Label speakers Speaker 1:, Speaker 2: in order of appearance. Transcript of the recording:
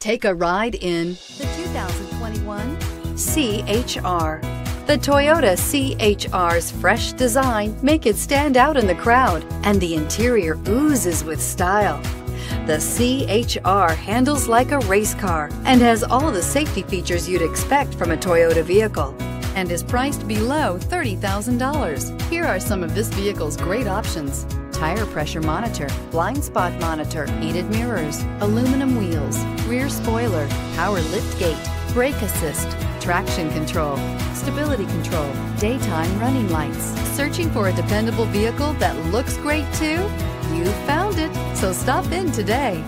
Speaker 1: Take a ride in the 2021 CHR. The Toyota CHR's fresh design make it stand out in the crowd, and the interior oozes with style. The CHR handles like a race car and has all the safety features you'd expect from a Toyota vehicle and is priced below $30,000. Here are some of this vehicle's great options tire pressure monitor, blind spot monitor, heated mirrors, aluminum wheels, rear spoiler, power lift gate, brake assist, traction control, stability control, daytime running lights. Searching for a dependable vehicle that looks great too? You found it, so stop in today.